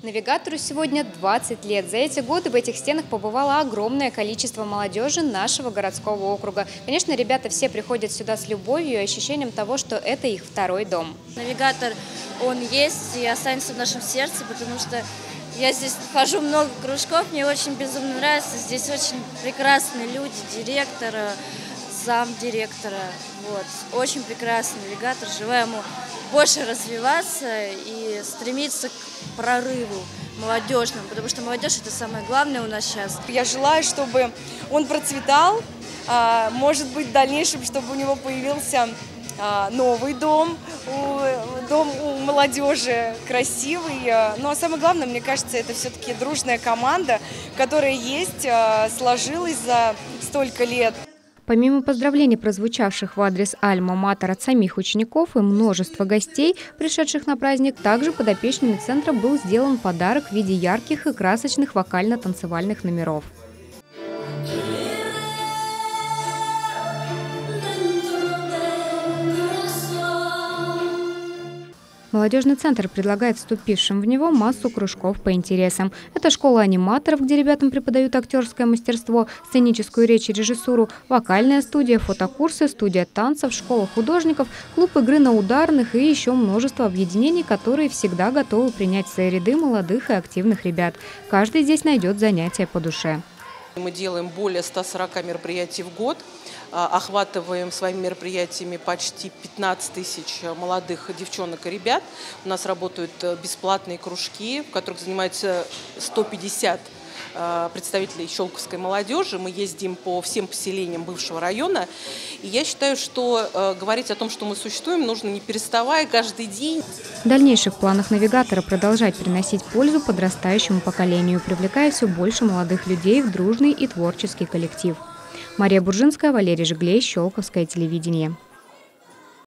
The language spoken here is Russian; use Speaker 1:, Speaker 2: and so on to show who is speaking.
Speaker 1: Навигатору сегодня 20 лет. За эти годы в этих стенах побывало огромное количество молодежи нашего городского округа. Конечно, ребята все приходят сюда с любовью и ощущением того, что это их второй дом.
Speaker 2: Навигатор, он есть и останется в нашем сердце, потому что я здесь хожу много кружков, мне очень безумно нравится. Здесь очень прекрасные люди, директор, зам директора. Вот. Очень прекрасный навигатор. Желаю ему больше развиваться и стремиться к прорыву молодежному, потому что молодежь это самое главное у нас сейчас.
Speaker 3: Я желаю, чтобы он процветал, а, может быть, в дальнейшем, чтобы у него появился а, новый дом, дом у молодежи красивый. А, ну а самое главное, мне кажется, это все-таки дружная команда, которая есть, сложилась за столько лет.
Speaker 1: Помимо поздравлений, прозвучавших в адрес Альма-Матер от самих учеников и множества гостей, пришедших на праздник, также подопечными центра был сделан подарок в виде ярких и красочных вокально-танцевальных номеров. Молодежный центр предлагает вступившим в него массу кружков по интересам. Это школа аниматоров, где ребятам преподают актерское мастерство, сценическую речь и режиссуру, вокальная студия, фотокурсы, студия танцев, школа художников, клуб игры на ударных и еще множество объединений, которые всегда готовы принять в свои ряды молодых и активных ребят. Каждый здесь найдет занятие по душе.
Speaker 4: Мы делаем более 140 мероприятий в год, а, охватываем своими мероприятиями почти 15 тысяч молодых девчонок и ребят. У нас работают э, бесплатные кружки, в которых занимаются 150 э, представителей щелковской молодежи. Мы ездим по всем поселениям бывшего района. И я считаю, что э, говорить о том, что мы существуем, нужно не переставая каждый день.
Speaker 1: В дальнейших планах навигатора продолжать приносить пользу подрастающему поколению, привлекая все больше молодых людей в дружный и творческий коллектив. Мария Буржинская, Валерий Жиглей, Щелковское телевидение.